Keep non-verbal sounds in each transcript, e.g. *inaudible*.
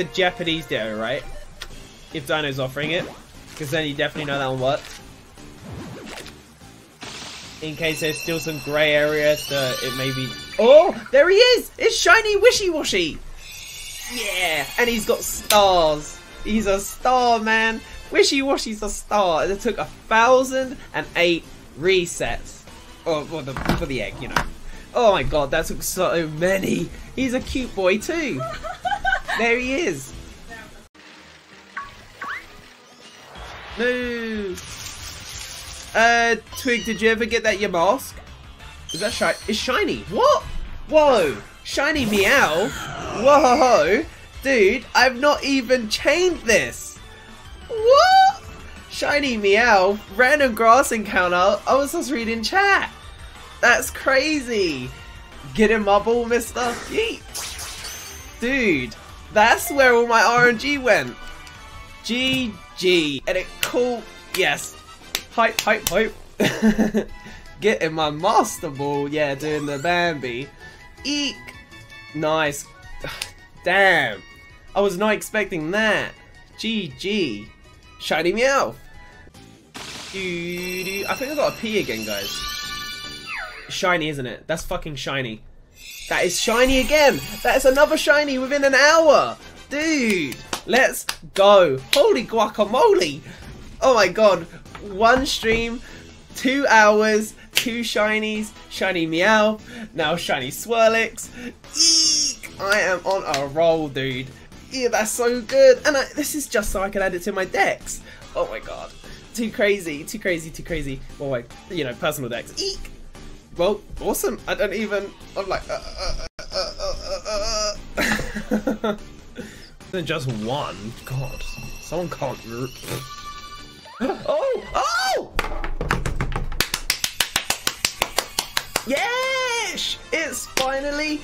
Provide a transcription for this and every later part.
the Japanese Ditto, right? If Dino's offering it. Because then you definitely know that one worked. In case there's still some grey area, so it may be... Oh, there he is! It's Shiny Wishiwashi! Yeah, and he's got stars. He's a star, man. Wishiwashi's a star. It took a thousand and eight resets. Oh, for the, for the egg, you know. Oh my god, that took so many. He's a cute boy too. There he is. No. Uh, Twig, did you ever get that Yamask? Is that shiny? It's shiny. What? Whoa. Shiny Meowth. Whoa. Dude, I've not even chained this. What? Shiny Meowth. Random grass encounter. I was just reading chat. That's crazy. Get in my ball, mister. Yeet. Dude, that's where all my RNG went. GG. And it cool. Yes. Hype, hype, hype. *laughs* Getting my master ball. Yeah, doing the Bambi. Eek. Nice. *sighs* Damn. I was not expecting that. GG. Shiny Meowth. I think I got a P again, guys. Shiny, isn't it? That's fucking shiny. That is shiny again. That is another shiny within an hour. Dude, let's go. Holy guacamole. Oh my god. One stream, two hours, two shinies, shiny Meowth, now shiny Swirlix. Eek! I am on a roll, dude. Yeah, that's so good. And I, this is just so I can add it to my dex. Oh my god. Too crazy, too crazy, too crazy. Well, like, you know, personal dex. Eek! Well, awesome. I don't even. I'm like. Uh, uh, uh, uh *laughs* Than just one. God, someone can't. *gasps* oh! Oh! Yes! It's finally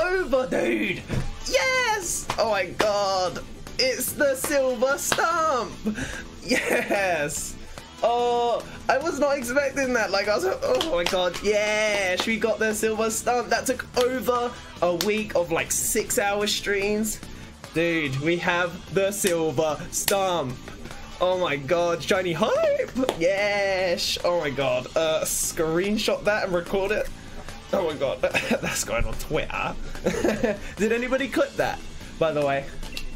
over, dude! Yes! Oh my god! It's the silver stump! *laughs* Yes! Oh, I was not expecting that. Like, I was oh my god, yes, we got the silver stump. That took over a week of like six hour streams. Dude, we have the silver stump. Oh my god, shiny hype! Yes! Oh my god, uh, screenshot that and record it. Oh my god, *laughs* that's going on Twitter. *laughs* Did anybody clip that, by the way?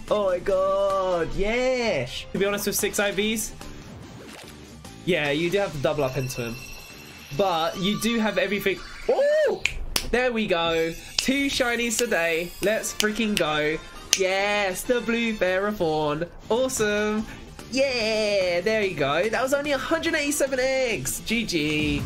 Oh my god, yes! To be honest, with six IVs, yeah, you do have to double up into him. But you do have everything. Oh! There we go. Two shinies today. Let's freaking go. Yes, the blue Ferrothorn. Awesome. Yeah, there you go. That was only 187 eggs. GG.